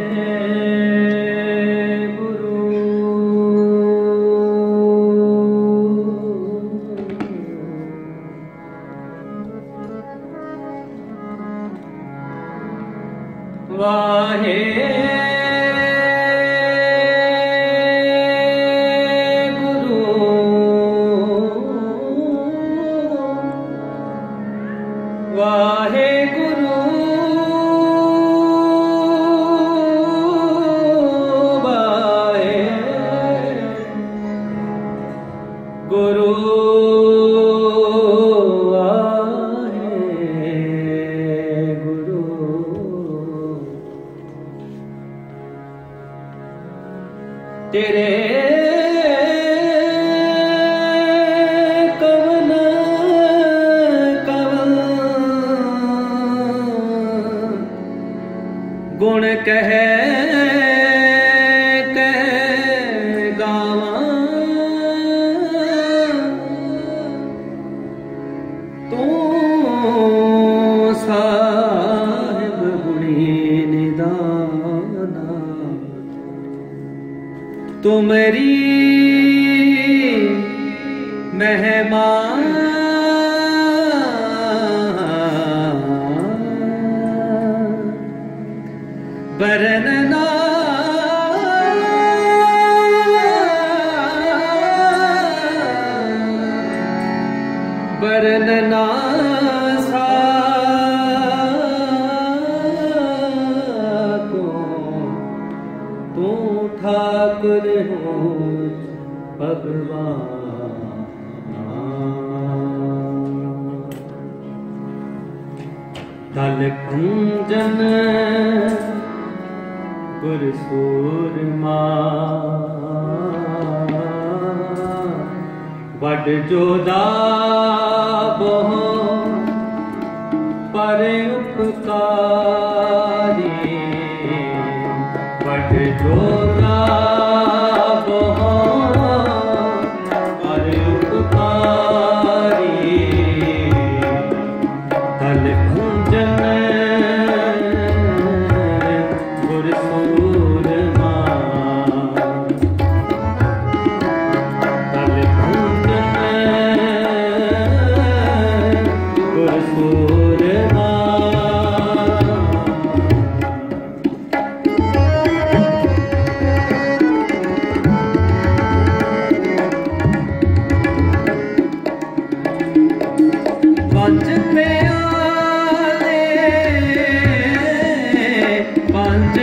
Yeah. तेरे but an उपकार ਪੰਜ ਪਿਆਲੇ ਪੰਜ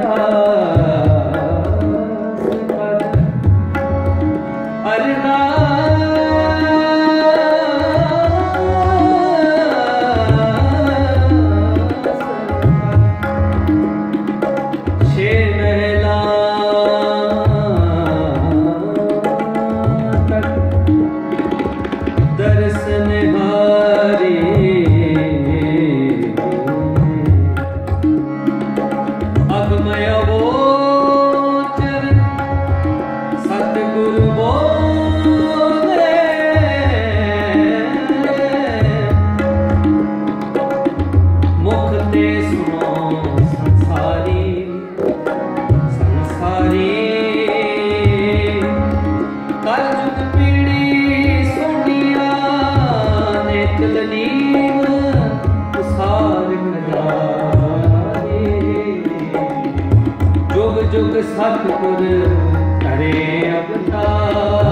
ta ਅਵਤਾਰੀ।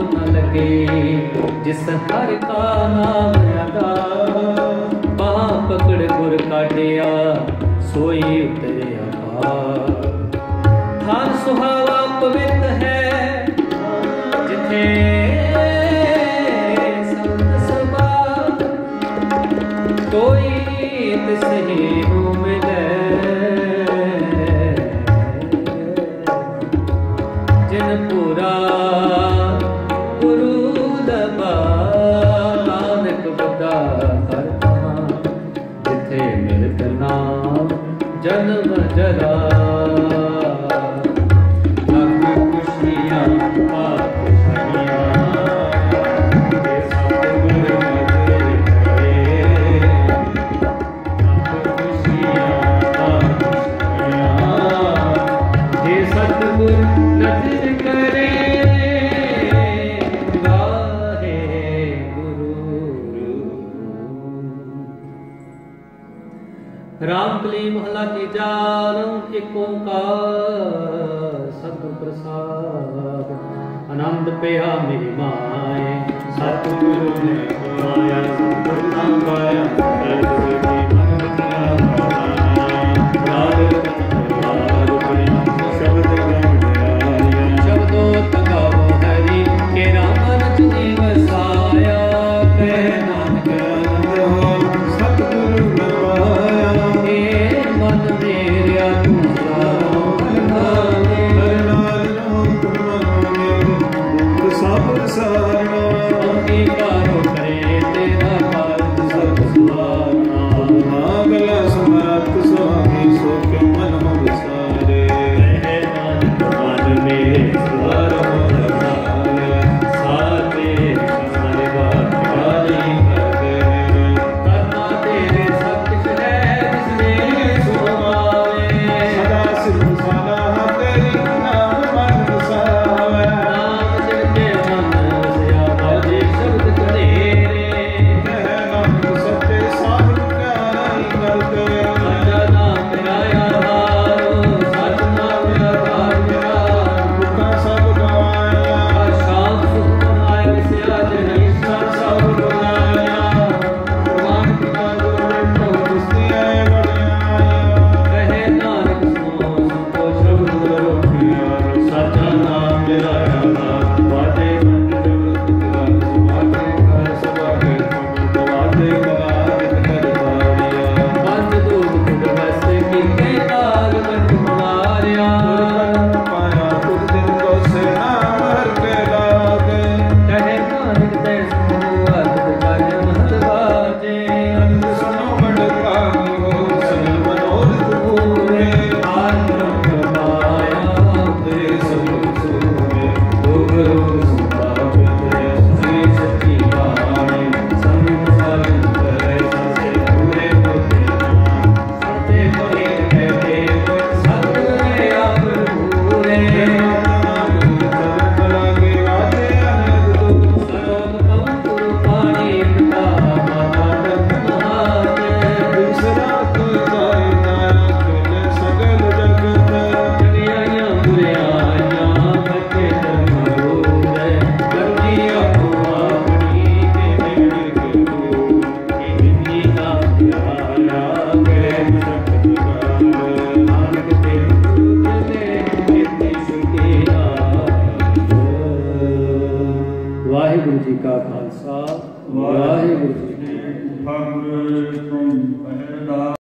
ਦੁਖ ਜਿਸ ਹਰ ਕਾ ਨਾਮ ਪਕੜ ਗੁਰ ਕਾਟਿਆ ਸੋਈ ਉਤਰੇ ਆਪਾ ਥਾਨ ਹੈ ਜਿਥੇ the bar. ਆਨੰਦ ਪਿਆ ਮੇਰੀ ਮਾਏ। ਸਤਿਗੁਰੂ ਨੇ ਖਵਾਇਆ ਸਤਿਗੁਰੂ ਨਾਮ ਪਾਇਆ ਸਤਿਗੁਰੂ